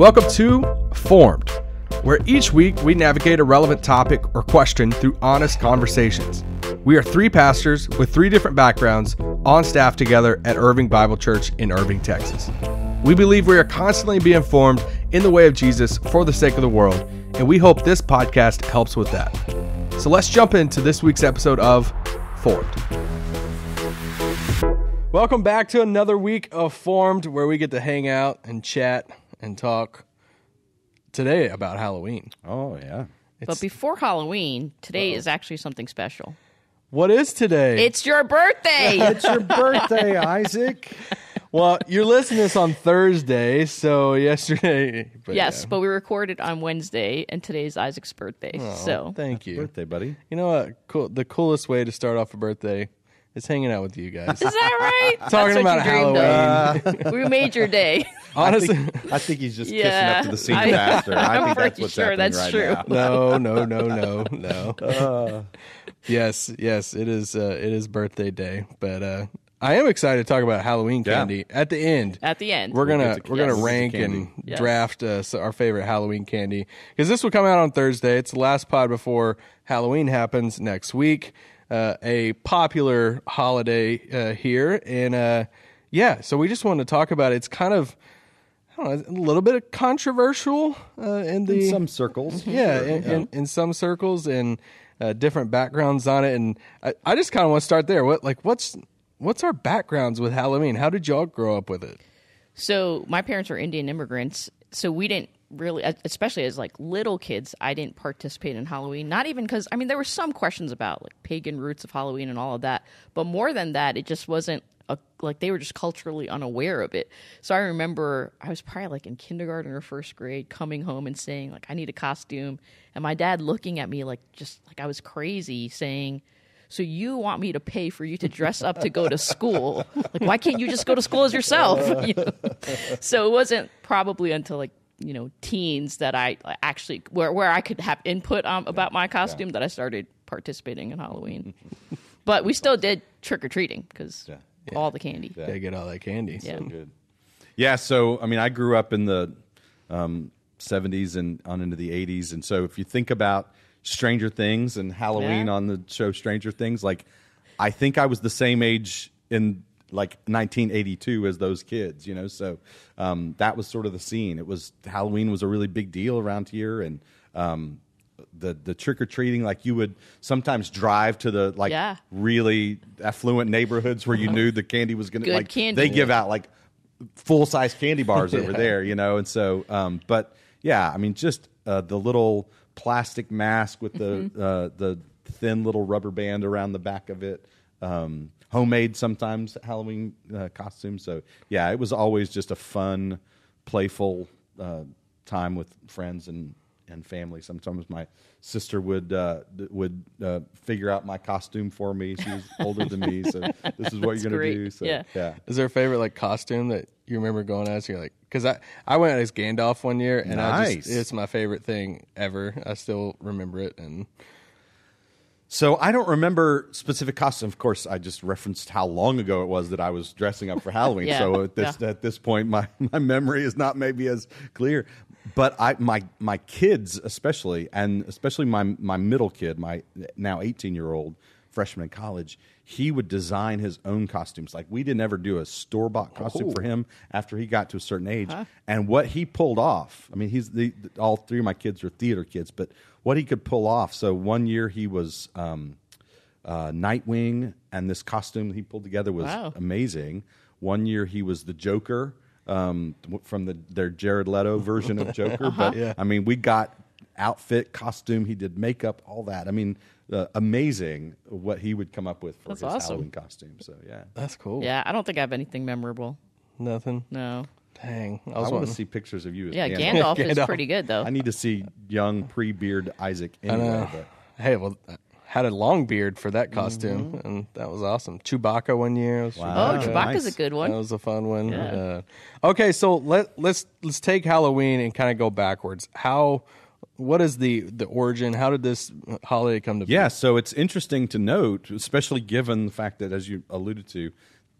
Welcome to Formed, where each week we navigate a relevant topic or question through honest conversations. We are three pastors with three different backgrounds on staff together at Irving Bible Church in Irving, Texas. We believe we are constantly being formed in the way of Jesus for the sake of the world, and we hope this podcast helps with that. So let's jump into this week's episode of Formed. Welcome back to another week of Formed, where we get to hang out and chat and talk today about Halloween. Oh yeah. But before Halloween, today is actually something special. What is today? It's your birthday. It's your birthday, Isaac. well, you're listening to this on Thursday, so yesterday. But yes, yeah. but we recorded on Wednesday, and today is Isaac's birthday. Oh, so thank you. Birthday, buddy. You know what? Cool. The coolest way to start off a birthday is hanging out with you guys. is that right? Talking That's what about you dreamed Halloween. of. we made your day. Honestly, I think, I think he's just Yeah, kissing up to the scene I- pastor. I I'm think that's pretty what's sure happening that's right true. now. no, no, no, no, no. Uh, yes, yes, it is. Uh, it is birthday day, but uh, I am excited to talk about Halloween Yeah. candy at the end. At the end. We're gonna get to we're gonna yes. rank candy. and Yes. draft uh, so our favorite Halloween candy because this will come out on Thursday. It's the last pod before Halloween happens next week. Uh, a popular holiday uh, here, and uh, yeah, so we just wanted to talk about it. It's kind of I don't know, a little bit of controversial uh, in the in some circles. yeah, sure, in, in, in some circles and uh, different backgrounds on it. And I, I just kind of want to start there. What like what's what's our backgrounds with Halloween? How did y'all grow up with it? So my parents were Indian immigrants, so we didn't really, especially as like little kids, I didn't participate in Halloween. Not even because I mean there were some questions about like pagan roots of Halloween and all of that, but more than that, it just wasn't. A, like they were just culturally unaware of it. So I remember I was probably like in kindergarten or first grade, coming home and saying like I need a costume, and my dad looking at me like just like I was crazy, saying, so you want me to pay for you to dress up to go to school? Like, why can't you just go to school as yourself? You know? So it wasn't probably until like you know teens that I actually where where I could have input um, about my costume that I started participating in Halloween. but we still did trick or treating because all the candy. Gotta get all that candy. Yeah. Good. Yeah. So I mean, I grew up in the um, '70s and on into the '80s, and so if you think about Stranger Things and Halloween Yeah. on the show Stranger Things, like I think I was the same age in like 1982 as those kids, you know. So um, that was sort of the scene. It was Halloween was a really big deal around here, and um, the the trick or treating, like you would sometimes drive to the like Yeah. really affluent neighborhoods where you knew the candy was going to like candy. they give out like full size candy bars over there, you know, and so um, but yeah, I mean just uh, the little plastic mask with the Mm-hmm. uh, the thin little rubber band around the back of it. Um, homemade sometimes Halloween uh, costumes. So yeah, it was always just a fun, playful uh, time with friends and and family. Sometimes my sister would uh, would uh, figure out my costume for me. She was older than me, so this is what That's you're gonna great. do. So Yeah. yeah. Is there a favorite like costume that you remember going as? You're like, because I I went as Gandalf one year, and I Nice. just it's my favorite thing ever. I still remember it, and So I don't remember specific costume. Of course, I just referenced how long ago it was that I was dressing up for Halloween. Yeah, so at this yeah. at this point, my, my memory is not maybe as clear. But I my my kids especially, and especially my my middle kid, my now eighteen year old freshman in college, he would design his own costumes. Like we didn't ever do a store bought costume for him after he got to a certain age. And what he pulled off, I mean, he's the all three of my kids are theater kids, but what he could pull off. So one year he was um, uh, Nightwing, and this costume he pulled together was Wow. amazing. One year he was the Joker um, from the their Jared Leto version of Joker. Uh-huh. But Yeah. I mean, we got outfit, costume. He did makeup, all that. I mean, uh, amazing what he would come up with for That's his awesome. Halloween costume. So yeah, that's cool. Yeah, I don't think I have anything memorable. nothing. No. Dang, I I was want wanting to see pictures of you. As Yeah, Gandalf. Gandalf, is Gandalf. pretty good though. I need to see young pre-beard Isaac anyway. know. But Hey, well, I had a long beard for that costume, and that was awesome. Chewbacca one year. was Wow. oh, Uh, Chewbacca's nice. a good one. That was a fun one. Yeah. Uh, okay, so let let's let's take Halloween and kind of go backwards. How what is the the origin? How did this holiday come to be? Yeah, so it's interesting to note, especially given the fact that, as you alluded to,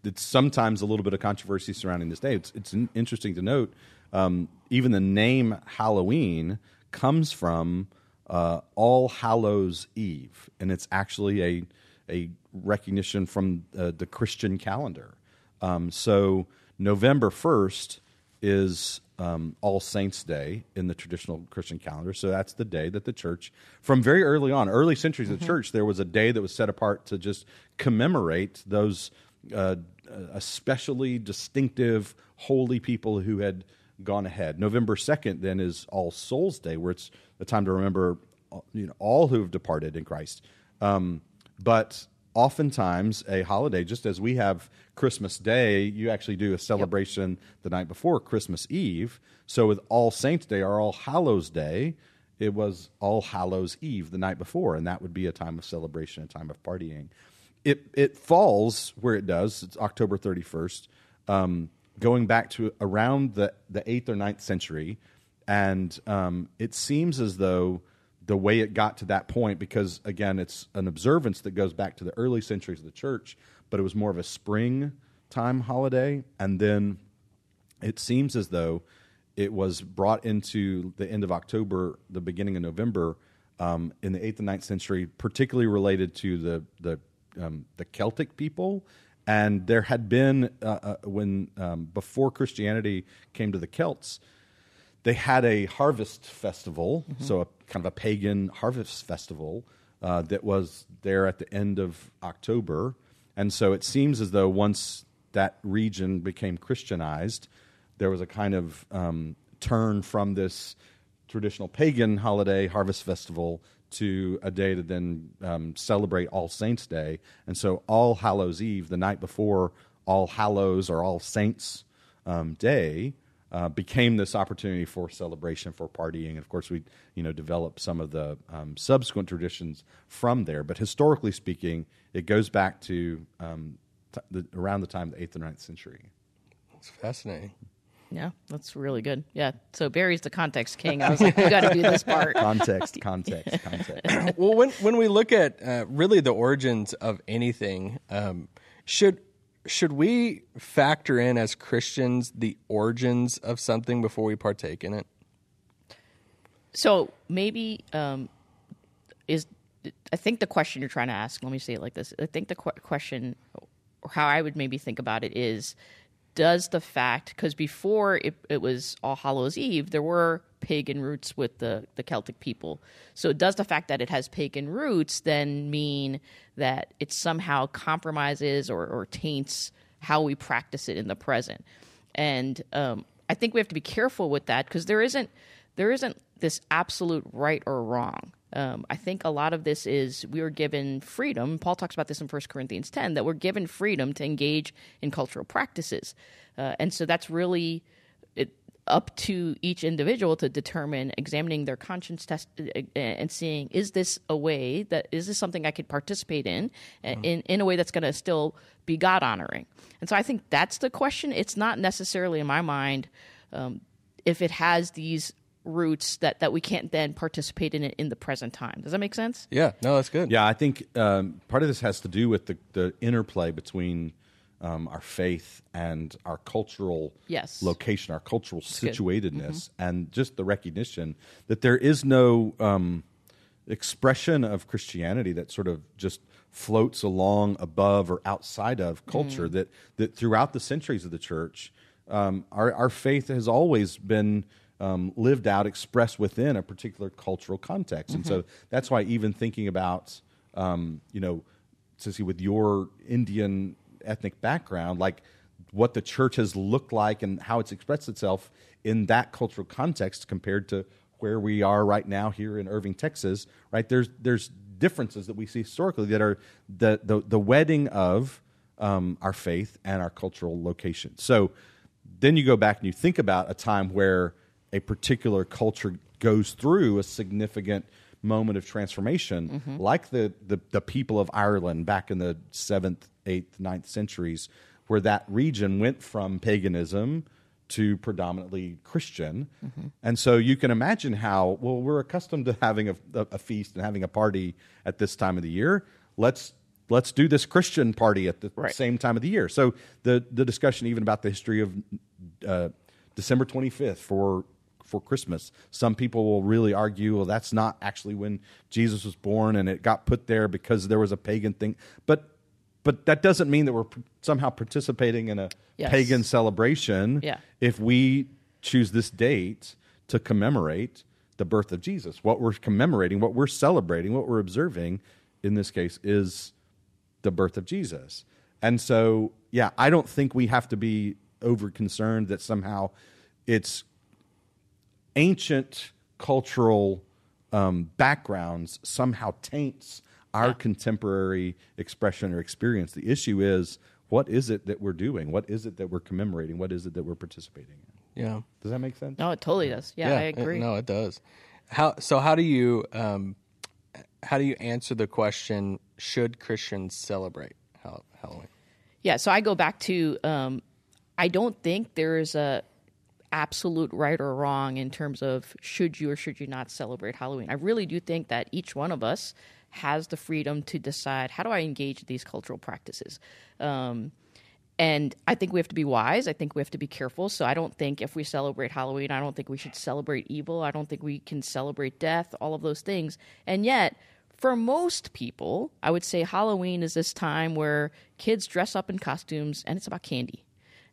it's sometimes a little bit of controversy surrounding this day. It's, it's interesting to note um, even the name Halloween comes from uh, All Hallows Eve, and it's actually a a recognition from uh, the Christian calendar. Um, so November first is um, All Saints Day in the traditional Christian calendar. So that's the day that the church, from very early on, early centuries of the church, there was a day that was set apart to just commemorate those uh, especially distinctive, holy people who had gone ahead. November 2nd then is All Souls Day, where it's the time to remember you know, all who have departed in Christ. Um, but oftentimes a holiday, just as we have Christmas Day, you actually do a celebration yep. the night before Christmas Eve. So with All Saints Day or All Hallows Day, it was All Hallows Eve the night before, and that would be a time of celebration, a time of partying. It it falls where it does. It's October thirty first, um, going back to around the the eighth or 9th century, and um, it seems as though the way it got to that point, because again, it's an observance that goes back to the early centuries of the church, but it was more of a spring time holiday. And then it seems as though it was brought into the end of October, the beginning of November, um, in the eighth and ninth century, particularly related to the the um, the Celtic people. And there had been uh, uh, when um, before Christianity came to the Celts, they had a harvest festival, mm-hmm. so a kind of a pagan harvest festival uh, that was there at the end of October. And so it seems as though once that region became Christianized, there was a kind of um, turn from this traditional pagan holiday, harvest festival, to a day to then um, celebrate All Saints' Day. And so All Hallows Eve, the night before All Hallows or All Saints um, Day, uh, became this opportunity for celebration, for partying. And of course, we you know developed some of the um, subsequent traditions from there. But historically speaking, it goes back to um, t- the, around the time of the eighth and ninth century. It's fascinating. Yeah, that's really good. Yeah. So Barry's the context king. I was like, you got to do this part. Context, context, context. well, when when we look at uh, really the origins of anything, um, should should we factor in as Christians the origins of something before we partake in it? So maybe um, is I think the question you're trying to ask. Let me say it like this. I think the qu- question, or how I would maybe think about it, is does the fact because before it, it was All Hallows Eve, there were pagan roots with the, the Celtic people. So does the fact that it has pagan roots then mean that it somehow compromises or, or taints how we practice it in the present? And um, I think we have to be careful with that because there isn't there isn't this absolute right or wrong. Um, I think a lot of this is we were given freedom. Paul talks about this in 1 Corinthians 10 that we're given freedom to engage in cultural practices. Uh, and so that's really it, up to each individual to determine, examining their conscience test uh, and seeing is this a way that is this something I could participate in mm-hmm. in, in a way that's going to still be God honoring. And so I think that's the question. It's not necessarily in my mind um, if it has these roots that, that we can't then participate in it in the present time. Does that make sense? Yeah, no, that's good. Yeah, I think um, part of this has to do with the, the interplay between um, our faith and our cultural yes. location, our cultural that's situatedness, mm-hmm. and just the recognition that there is no um, expression of Christianity that sort of just floats along above or outside of culture. Mm. That that throughout the centuries of the church, um, our our faith has always been um, lived out, expressed within a particular cultural context. Mm-hmm. And so mm-hmm. that's why even thinking about, um, you know, Sissy with your Indian ethnic background, like what the church has looked like and how it's expressed itself in that cultural context compared to where we are right now here in Irving, Texas, right? There's there's differences that we see historically that are the the, the wedding of um, our faith and our cultural location. So then you go back and you think about a time where a particular culture goes through a significant moment of transformation, mm-hmm. like the, the, the people of Ireland back in the seventh, eighth, ninth centuries, where that region went from paganism to predominantly Christian. Mm-hmm. And so you can imagine how, well, we're accustomed to having a, a, a, feast and having a party at this time of the year. Let's let's do this Christian party at the Right. same time of the year. So the the discussion even about the history of uh, December 25th for for Christmas. Some people will really argue, well, that's not actually when Jesus was born, and it got put there because there was a pagan thing. But but that doesn't mean that we're somehow participating in a Yes. pagan celebration. Yeah. If we choose this date to commemorate the birth of Jesus, what we're commemorating, what we're celebrating, what we're observing, in this case, is the birth of Jesus. And so, yeah, I don't think we have to be over concerned that somehow it's ancient cultural um, backgrounds somehow taints our contemporary expression or experience. The issue is what is it that we're doing? What is it that we're commemorating? What is it that we're participating in? Yeah. Does that make sense? No, it totally does. Yeah, I it- agree. no, it does. How so? How do you um, how do you answer the question? Should Christians celebrate Halloween? Yeah, so I go back to um, I don't think there is a absolute right or wrong in terms of should you or should you not celebrate Halloween. I really do think that each one of us has the freedom to decide how do I engage these cultural practices. Um, and I think we have to be wise. I think we have to be careful. So I don't think if we celebrate Halloween, I don't think we should celebrate evil. I don't think we can celebrate death, all of those things. And yet, for most people, I would say Halloween is this time where kids dress up in costumes and it's about candy.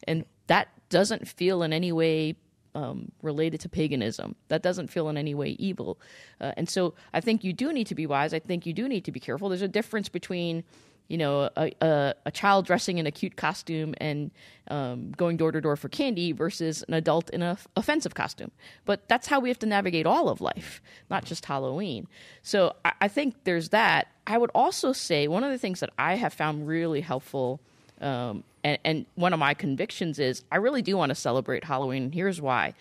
And that doesn't feel in any way um, related to paganism. That doesn't feel in any way evil. Uh, and so I think you do need to be wise. I think you do need to be careful. There's a difference between you know, a, a, a child dressing in a cute costume and um, going door to door for candy versus an adult in a f- offensive costume. But that's how we have to navigate all of life, not just Halloween. So I, I think there's that. I would also say one of the things that I have found really helpful, um, and, and one of my convictions is I really do want to celebrate Halloween. And here's why.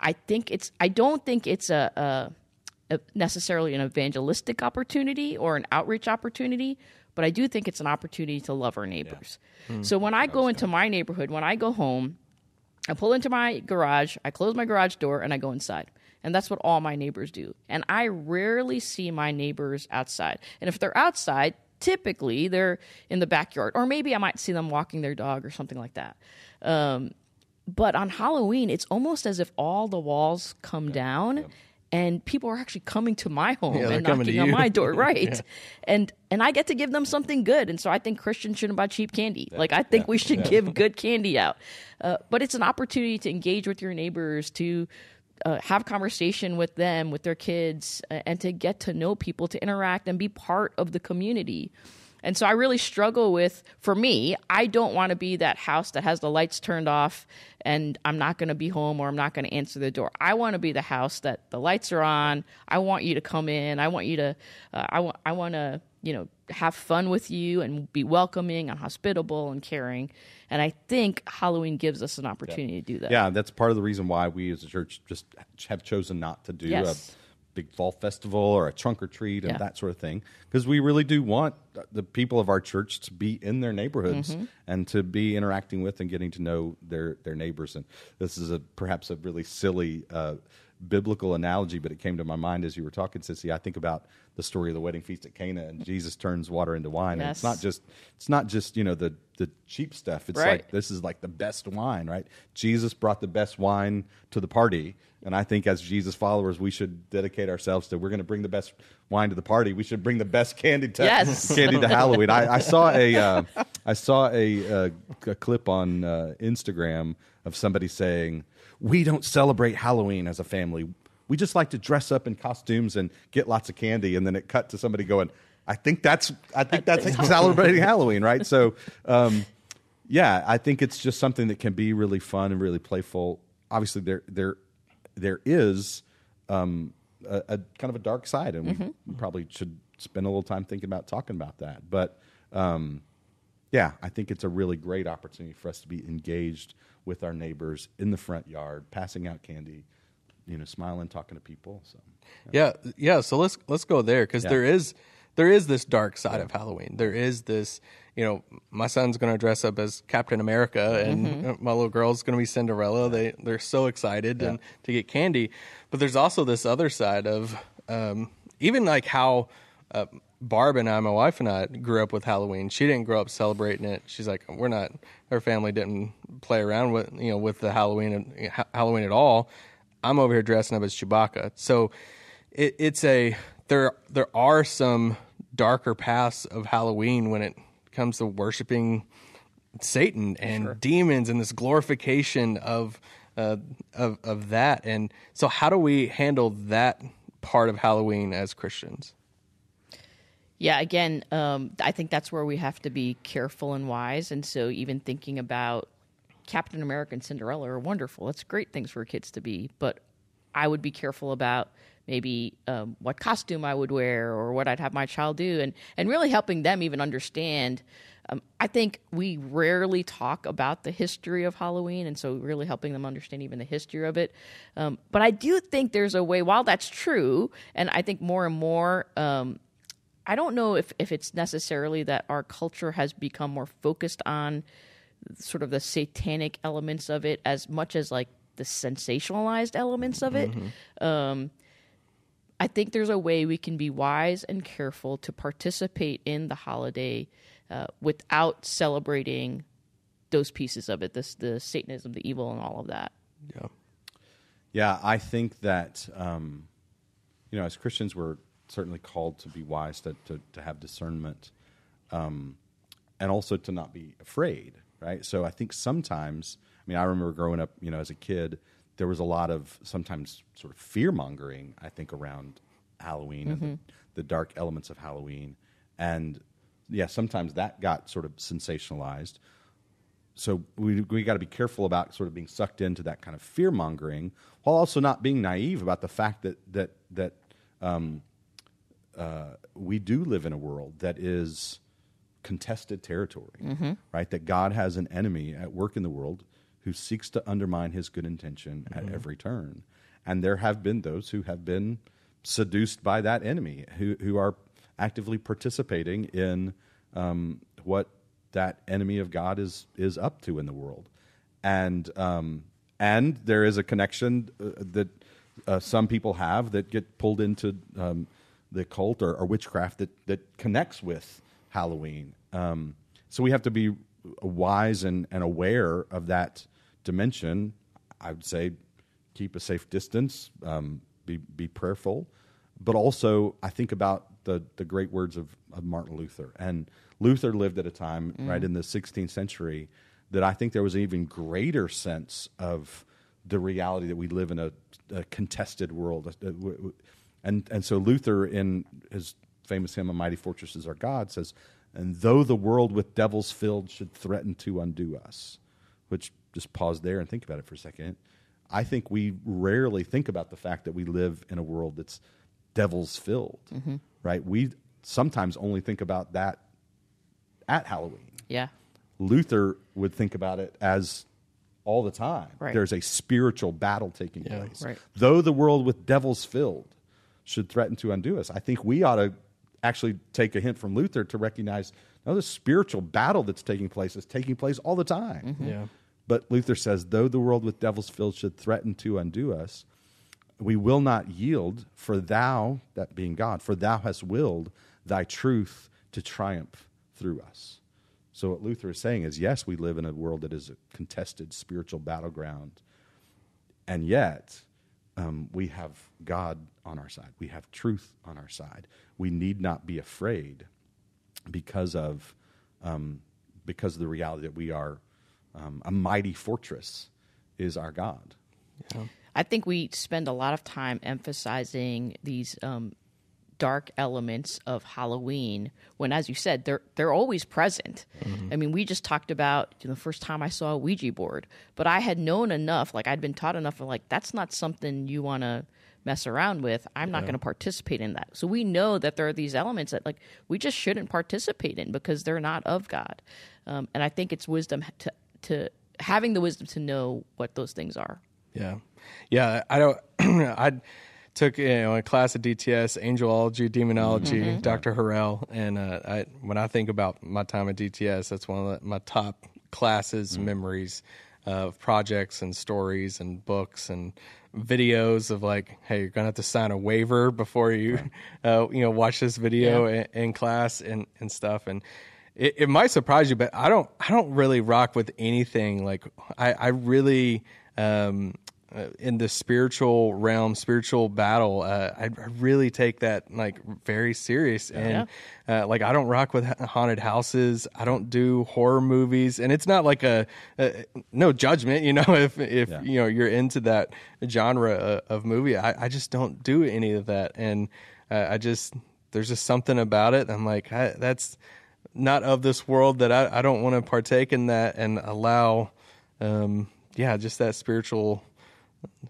I think it's. I don't think it's a, a a- necessarily an evangelistic opportunity or an outreach opportunity, but I do think it's an opportunity to love our neighbors. So when I go into my neighborhood, when I go home, I pull into my garage, I close my garage door, and I go inside. And that's what all my neighbors do. And I rarely see my neighbors outside. And if they're outside, typically they're in the backyard, or maybe I might see them walking their dog or something like that. Um, but on Halloween, it's almost as if all the walls come down. And people are actually coming to my home Yeah, and knocking on my door, right? And and I get to give them something good, and so I think Christians shouldn't buy cheap candy. Like I think we should give good candy out. Uh, but it's an opportunity to engage with your neighbors, to uh, have conversation with them, with their kids, uh, and to get to know people, to interact and be part of the community. And so I really struggle with, for me, I don't want to be that house that has the lights turned off and I'm not going to be home or I'm not going to answer the door. I want to be the house that the lights are on. I want you to come in. I want you to, uh, I want, I want to, you know, have fun with you and be welcoming and hospitable and caring. And I think Halloween gives us an opportunity to do that. Yeah, that's part of the reason why we as a church just have chosen not to do Yes. a big fall festival or a trunk or treat and Yeah. that sort of thing because we really do want the people of our church to be in their neighborhoods Mm-hmm. and to be interacting with and getting to know their their neighbors and this is a perhaps a really silly uh, biblical analogy but it came to my mind as you were talking Sissy I think about the story of the wedding feast at Cana and Jesus turns water into wine and it's not just it's not just you know the the cheap stuff it's Right. like this is like the best wine, right? Jesus brought the best wine to the party. And I think as Jesus followers, we should dedicate ourselves to we're going to bring the best wine to the party. We should bring the best candy to Yes. candy to Halloween. I, I saw a uh, I saw a, uh, a clip on uh, Instagram of somebody saying, "We don't celebrate Halloween as a family. We just like to dress up in costumes and get lots of candy." And then it cut to somebody going, "I think that's I think that's celebrating Halloween, right?" So. Um, yeah, I think it's just something that can be really fun and really playful. Obviously, there there there is um, a, a kind of a dark side, and we, we probably should spend a little time thinking about talking about that. But um, yeah, I think it's a really great opportunity for us to be engaged with our neighbors in the front yard, passing out candy, you know, smiling, talking to people. So Yeah, yeah. So let's let's go there because Yeah. there is there is this dark side of Halloween. There is this, you know, my son's going to dress up as Captain America, and uh, my little girl's going to be Cinderella. They they're so excited and to get candy, but there's also this other side of um, even like how. Uh, Barb and I, my wife and I, grew up with Halloween. She didn't grow up celebrating it. She's like, we're not. Her family didn't play around with you know with the Halloween Halloween at all. I'm over here dressing up as Chewbacca. So it, it's a there. There are some darker paths of Halloween when it comes to worshiping Satan and sure. demons and this glorification of uh, of of that. And so, how do we handle that part of Halloween as Christians? Yeah, again, um, I think that's where we have to be careful and wise. And so, even thinking about Captain America and Cinderella are wonderful. That's great things for kids to be, but I would be careful about maybe um, what costume I would wear or what I'd have my child do, and and really helping them even understand. Um, I think we rarely talk about the history of Halloween, and so really helping them understand even the history of it. Um, but I do think there's a way. While that's true, and I think more and more. I don't know if, if it's necessarily that our culture has become more focused on sort of the satanic elements of it as much as like the sensationalized elements of it. Mm-hmm. Um, I think there's a way we can be wise and careful to participate in the holiday uh, without celebrating those pieces of it, this the Satanism, the evil, and all of that. Yeah, yeah. I think that um, you know, as Christians, we're certainly called to be wise, to to, to have discernment, um, and also to not be afraid. Right. So I think sometimes I mean, I remember growing up, you know, as a kid, there was a lot of sometimes sort of fear mongering, I think, around Halloween mm-hmm. and the, mm-hmm. the, dark elements of Halloween. And yeah, sometimes that got sort of sensationalized. So we we got to be careful about sort of being sucked into that kind of fear mongering, while also not being naive about the fact that that that um, uh, we do live in a world that is contested territory, mm-hmm. right? That God has an enemy at work in the world who seeks to undermine his good intention mm-hmm. at every turn. And there have been those who have been seduced by that enemy, who, who are actively participating in um, what that enemy of God is, is up to in the world. And, um, and there is a connection uh, that uh, some people have that get pulled into um, the cult or, or, witchcraft that, that connects with Halloween. Um, so we have to be wise and, and aware of that dimension, I would say keep a safe distance, um, be, be prayerful. But also, I think about the, the great words of, of Martin Luther. And Luther lived at a time, mm. right in the 16th century, that I think there was an even greater sense of the reality that we live in a, a contested world. And, and so Luther, in his famous hymn, A Mighty Fortress is Our God, says, And though the world with devils filled should threaten to undo us, which just pause there and think about it for a second. I think we rarely think about the fact that we live in a world that's devils filled, mm-hmm. right? We sometimes only think about that at Halloween. Yeah. Luther would think about it as all the time. Right. There's a spiritual battle taking yeah, place. Right. Though the world with devils filled should threaten to undo us, I think we ought to actually take a hint from Luther to recognize no, the spiritual battle that's taking place is taking place all the time. Mm-hmm. Yeah. But Luther says, though the world with devils filled should threaten to undo us, we will not yield, for thou, that being God, for thou hast willed thy truth to triumph through us. So, what Luther is saying is yes, we live in a world that is a contested spiritual battleground, and yet um, we have God on our side. We have truth on our side. We need not be afraid because of, um, because of the reality that we are um, a mighty fortress is our God. Yeah. I think we spend a lot of time emphasizing these um, dark elements of Halloween when, as you said, they're they're always present. Mm-hmm. I mean, we just talked about you know, the first time I saw a Ouija board, but I had known enough, like I'd been taught enough, of like that's not something you want to mess around with. I'm yeah. not going to participate in that. So we know that there are these elements that like we just shouldn't participate in because they're not of God. Um, and I think it's wisdom to to having the wisdom to know what those things are. Yeah, yeah. I don't. I took you know a class at DTS, angelology, demonology, mm-hmm. Dr. Harrell, and uh, I, when I think about my time at DTS, that's one of the, my top classes, mm-hmm. memories. of projects and stories and books and videos of like, hey, you're gonna have to sign a waiver before you, uh, you know, watch this video Yeah. in, in class and and stuff. And it, it might surprise you, but I don't I don't really rock with anything. Like I I really. Um, in the spiritual realm, spiritual battle, uh, I, I really take that like very serious. And uh, like, I don't rock with haunted houses. I don't do horror movies, and it's not like a, a no judgment. You know, if if Yeah. you know you're into that genre uh, of movie, I, I just don't do any of that. And uh, I just there's just something about it. I'm like, I, that's not of this world. That I, I don't want to partake in that and allow. Um, yeah, just that spiritual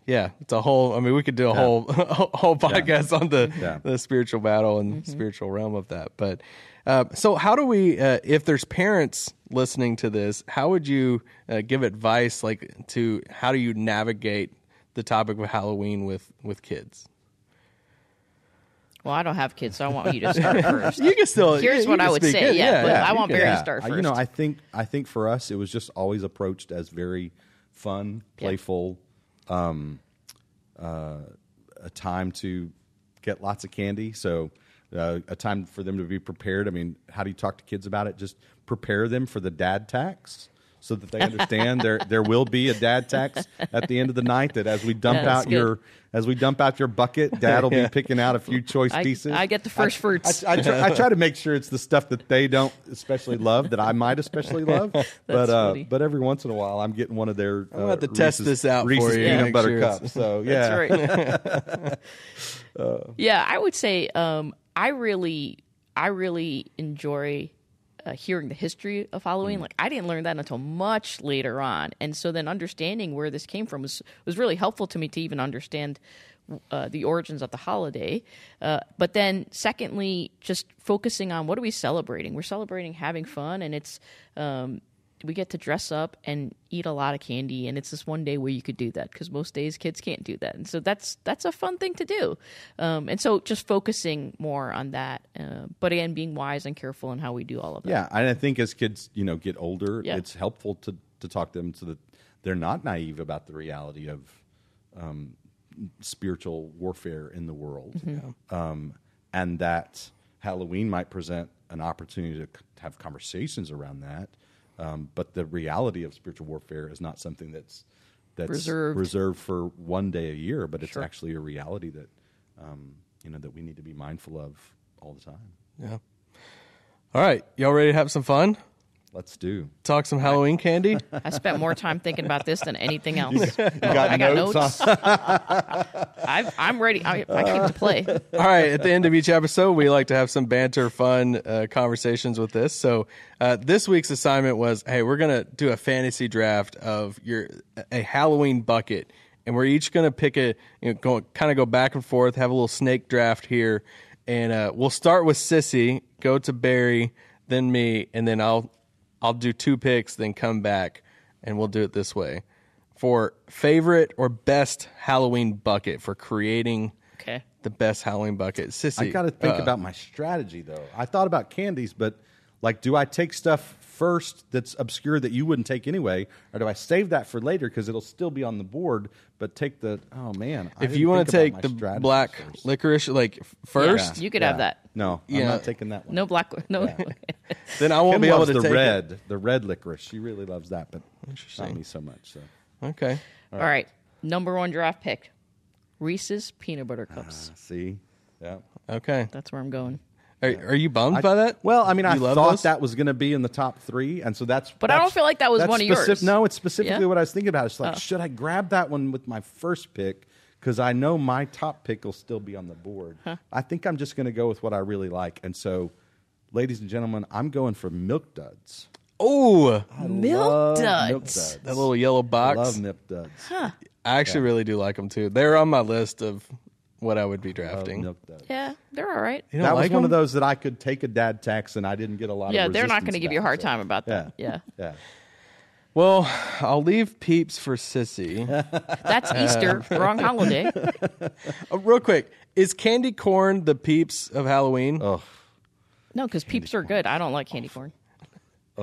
yeah, it's a whole. I mean, we could do a whole a whole podcast on the Yeah. the spiritual battle and spiritual realm of that. But uh, so, how do we? Uh, if there's parents listening to this, how would you uh, give advice, like to how do you navigate the topic of Halloween with with kids? Well, I don't have kids, so I want you to start first. You can still. Here's you what I would say, in. yeah, but yeah, I want can- Barry to start Uh, You know. I think I think for us it was just always approached as very fun, playful, um, uh, a time to get lots of candy. So uh, a time for them to be prepared. I mean, how do you talk to kids about it? Just prepare them for the dad tax. So that they understand there there will be a dad tax at the end of the night. That as we dump Yeah, that's out your as we dump out your bucket, Dad will be picking out a few choice I- pieces. I get the first fruits. I, I, try, I try to make sure it's the stuff that they don't especially love that I might especially love. but uh, funny. but every once in a while, I'm getting one of their. gonna have to test this out for you, peanut make butter sure cups. So yeah, That's right. yeah, I would say um, I really, I really enjoy uh, hearing the history of Halloween. Like I didn't learn that until much later on, and so then understanding where this came from was was really helpful to me to even understand. Uh, the origins of the holiday, uh, but then secondly, just focusing on what are we celebrating? We're celebrating having fun, and it's um, we get to dress up and eat a lot of candy and it's this one day where you could do that because most days kids can't do that and so that's that's a fun thing to do um, and so just focusing more on that uh, but again being wise and careful in how we do all of that yeah. And I think as kids, you know, get older, Yeah. it's helpful to to talk to them so that they're not naive about the reality of um, spiritual warfare in the world, Mm-hmm. um, and that Halloween might present an opportunity to have conversations around that. Um, but the reality of spiritual warfare is not something that's that's Reserved. reserved for one day a year, but it's actually a reality that um, you know that we need to be mindful of all the time. Yeah. All right, y'all ready to have some fun? Let's do. Talk some Halloween candy. i spent more time thinking about this than anything else. You got i got notes notes, I've, i'm ready. I, I came to play. All right, at the end of each episode, we like to have some banter, fun uh, conversations with this. So, uh, this week's assignment was, hey, we're gonna do a fantasy draft of your a Halloween bucket, and we're each gonna pick a, you know, go kind of go back and forth, have a little snake draft here, and uh, we'll start with Sissy, go to Barry, then me, and then I'll I'll do two picks, then come back, and we'll do it this way. For favorite or best Halloween bucket for creating okay the best Halloween bucket. Sissy. I got to think uh, about my strategy though. I thought about candies, but like, do I take stuff first that's obscure that you wouldn't take anyway, or do I save that for later because it'll still be on the board? But take the oh man, I If didn't you want to take the black first. licorice like f- first, you could have that. No, I'm not taking that one. no black no then I won't Kim be able loves to the take it. red, the red licorice. She really loves that, but not Interesting. me so much. So Okay. all right number one draft pick reese's peanut butter cups ah, see, yeah. Okay. that's where i'm going Are, are you bummed by that? Well, I mean, I You love thought those? that was going to be in the top three, and so that's. But I don't feel like that was that's one of specific- yours. No, it's specifically Yeah? what I was thinking about. It's Oh. like, should I grab that one with my first pick? Because I know my top pick will still be on the board. I think I'm just going to go with what I really like, and so, ladies and gentlemen, I'm going for Milk Duds. Oh, Milk Duds. Milk Duds. that little yellow I box. love Milk Duds. I actually really do like them too. They're on my list of what I would be Love drafting. Milk Duds. yeah they're all right You don't That was like one of 'em? those that I could take a dad tax, and I didn't get a lot. Of. Yeah of they're not going to give you a hard so- time about that yeah yeah. Well, I'll leave Peeps for Sissy. That's Easter, wrong holiday. Uh, real quick, is candy corn the Peeps of Halloween? Oh, No, because peeps are good. I don't like candy corn.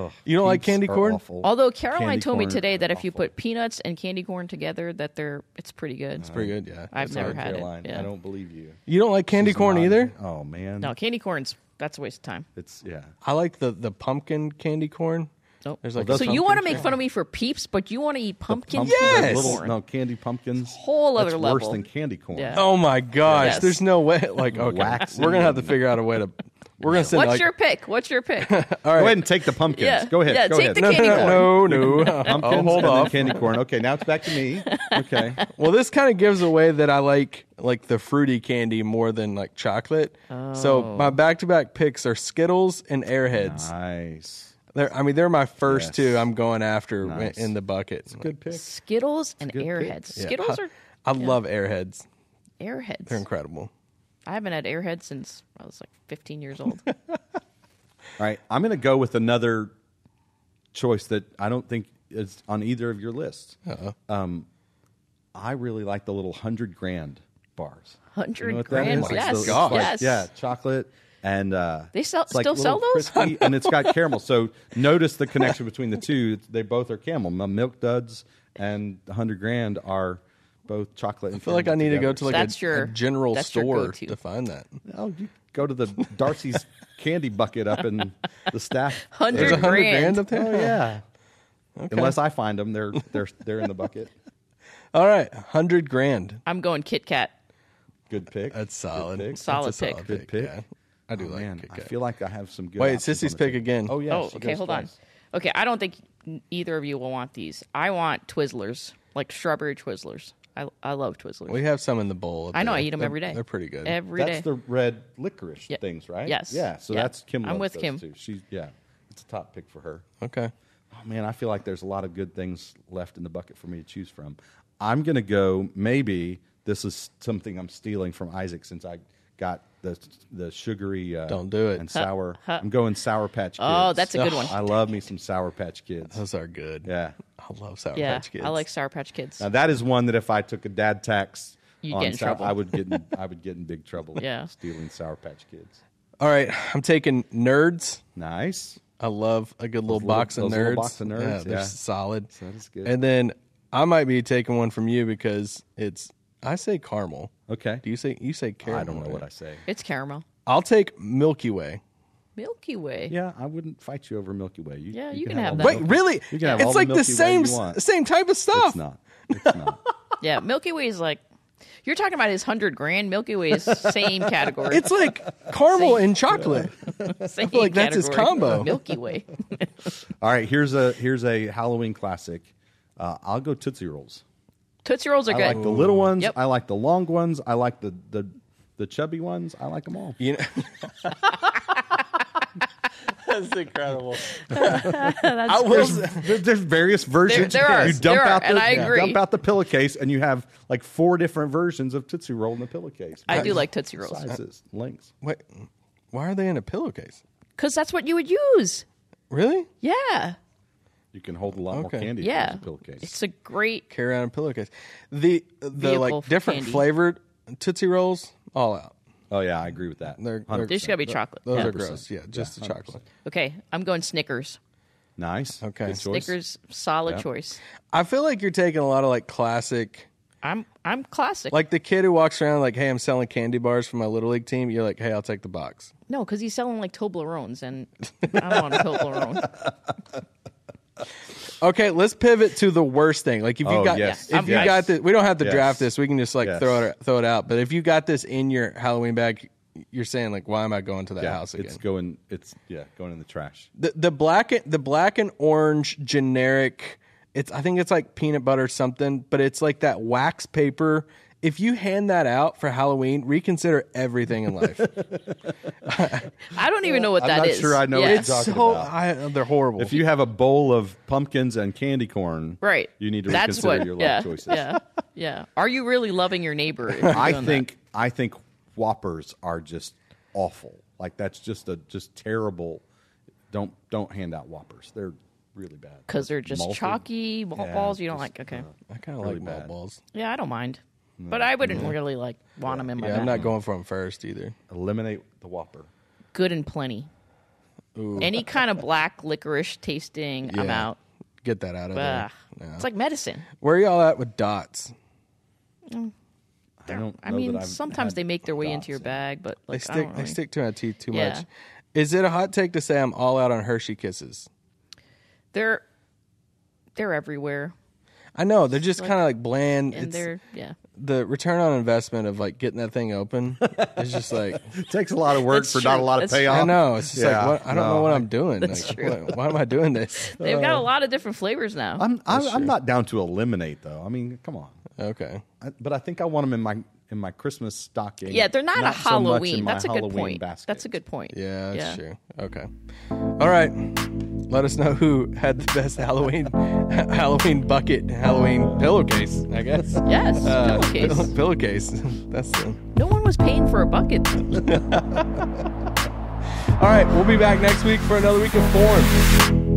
Ugh, You don't like candy corn? awful. Although Caroline Candy told me corn today are that if you awful. put peanuts and candy corn together, that they're it's pretty good. It's pretty good, yeah. I've never had Caroline, it. Yeah. I don't believe you. You don't like candy She's corn not- either? Oh man, No, candy corn's that's a waste of time. it's yeah. I like the the pumpkin candy corn. Nope. There's like Well, So you want to make fun of me for peeps, but you want to eat pumpkin? Pumpkins, Yes! little corn. no candy pumpkins. Whole other That's worse than candy corn. Yeah. Oh my gosh! Yes. There's no way. Like, okay, Waxy we're gonna have to figure out a way to. We're gonna send. What's like, your pick? What's your pick? All Go ahead and take the pumpkins. Yeah. Go ahead. Yeah, go take ahead. the no, candy no, no, no. pumpkins oh, hold and then off. candy corn. Okay, now it's back to me. Okay. Well, this kind of gives away that I like like the fruity candy more than like chocolate. Oh. So my back to back picks are Skittles and Airheads. Nice. They're, I mean, they're my first Yes. two. I'm going after Nice. in the bucket. Good pick. Skittles and good pick. Airheads. Yeah. Skittles are I love Airheads. Airheads. They're incredible. I haven't had Airheads since I was like 15 years old. All right, I'm going to go with another choice that I don't think is on either of your lists. Uh-oh. Um, I really like the little hundred grand bars. 100 You know what that grand? is? It's Yes. the- gosh. like- yes. yeah, chocolate and uh, They sell- like still sell those? crispy, and it's got caramel. So notice the connection between the two. They both are caramel. My Milk Duds and the hundred grand are both chocolate. And I feel like I need to go to like That's a, your- a general that's your store go-to. to find that. Oh, you go to the Darcy's candy bucket up in the staff. 100 There's a hundred grand. grand up there. Oh yeah. Unless I find them, they're they're they're in the bucket. All right, hundred grand. I'm going Kit Kat. Good pick. That's solid. Good pick. That's a Solid solid pick. Good pick. yeah. I do Oh, like man, Kit I Kat. feel like I have some good. Wait, options Sissy's on the pick table. again. Oh yeah. oh, she okay, goes hold on. Okay, I don't think either of you will want these. I want Twizzlers, like strawberry Twizzlers. I, I love Twizzlers. We have some in the bowl. I know, there. I eat They're- every day. They're pretty good. Every day. That's the red licorice Yeah. things, right? Yes. Yeah. So Yeah. that's Kim. I'm loves with those Kim. Too. She's yeah. It's a top pick for her. okay. Oh man, I feel like there's a lot of good things left in the bucket for me to choose from. I'm gonna go. Maybe this is something I'm stealing from Isaac since I got the the sugary. Uh, Don't do it. And sour. huh. I'm going Sour Patch Kids. Oh, that's a good one. I love me some Sour Patch Kids. Those are good. Yeah. I love Sour yeah, Patch Kids. I like Sour Patch Kids. Now that is one that if I took a dad tax, You'd on get in Sour- trouble. I would get in, I would get in big trouble. Yeah. stealing Sour Patch Kids. All right, I'm taking Nerds. Nice. I love a good little little- box of those Nerds. little box of Nerds, Yeah, they're yeah. solid. That is good. And then I might be taking one from you because it's I say caramel. Okay. Do you say you say caramel? I don't know right? what I say. It's caramel. I'll take Milky Way. Milky Way. Yeah, I wouldn't fight you over Milky Way. You, Yeah, you can all have the that. Wait, Milky- really? You can have it's all like the the, Milky Way same you want. same type of stuff. It's not. It's not. Yeah, Milky Way is like you're talking about his hundred grand. Milky Way is same category. It's like caramel and chocolate. same like that's his combo. Milky Way. All right, here's a here's a Halloween classic. Uh, I'll go Tootsie Rolls. Tootsie Rolls are I good. like the little ones. Yep. I like the long ones. I like the the the chubby ones. I like them all. You know. That's incredible. That's I will There's, there's various versions. there are. You dump There are, out the, and I agree. dump out the pillowcase, and you have like four different versions of Tootsie Roll in the pillowcase. I do like Tootsie Rolls sizes, lengths. Wait, why are they in a pillowcase? because that's what you would use. Really? Yeah, You can hold a lot Okay. more candy. yeah. in a pillowcase. It's a great. Carry around a pillowcase. The the like different candy. flavored Tootsie Rolls, all out. Oh yeah, I agree with that. They're- 100%. There's got to be chocolate. Those Yeah. are gross. Yeah, just Yeah, the chocolate. Okay, I'm going Snickers. nice. Okay. Good choice. Snickers, solid Yeah. choice. I feel like you're taking a lot of like classic, I'm I'm classic. like the kid who walks around like, "Hey, I'm selling candy bars for my little league team." You're like, "Hey, I'll take the box." no, because he's selling like Toblerones, and I don't want a Toblerone. Okay, let's pivot to the worst thing. Like if you Oh, got yes. if you Yes. got this, we don't have to Yes. draft this. We can just like throw it throw it out. But if you got this in your Halloween bag, you're saying like, "Why am I going to that Yeah, house again?" it's going. It's yeah, going in the trash. the the black the black and orange generic it's i think it's like peanut butter something but it's like that wax paper if you hand that out for halloween reconsider everything in life I don't even know what that is. I'm that not is. sure I know Yeah. what you're it's talking so about. I, they're horrible If you have a bowl of pumpkins and candy corn, right. you need to That's reconsider what, your life yeah, choices. Yeah, yeah. Are you really loving your neighbor? if you're I doing that? think I think Whoppers are just awful. Like that's just a just terrible. Don't don't hand out Whoppers. They're really bad because they're just Malted. chalky ball- Yeah, balls. You don't just, like. Okay. Uh, i kind of really like malt bad. balls Yeah, I don't mind, but I wouldn't really like want them in my. yeah i'm bag. not going for them first either Eliminate the Whopper. Good and plenty. Any kind of black licorice tasting, I'm Yeah. out. Get that out of Ugh. there. No. It's like medicine. Where are y'all at with dots? Mm. I don't. I know mean, that I've sometimes had they make their way dots into your in- bag, but They like, I stick don't they really- stick to my teeth too Yeah. much. Is it a hot take to say I'm all out on Hershey Kisses? They're they're everywhere, I know they're just kind of like bland. and It's, they're yeah. the return on investment of like getting that thing open is just like It takes a lot of work That's for not a lot of That's true. I know it's just Yeah, like what, I don't no, know what I- I'm doing. That's Like, true. what- why am I doing this? They've got a uh, lot of different flavors now. I'm I'm, I'm not down to eliminate though. I mean, come on. Okay, I, but I think I want them in my in my Christmas stocking. yeah, they're not, a so Halloween. my That's a good point. Basket. That's a good point. yeah, that's true. Okay, all right. Let us know who had the best Halloween Halloween bucket Halloween pillowcase. I guess. Yes, Uh, pillowcase. pill- pillowcase. That's the. No one was paying for a bucket. All right, we'll be back next week for another week of form.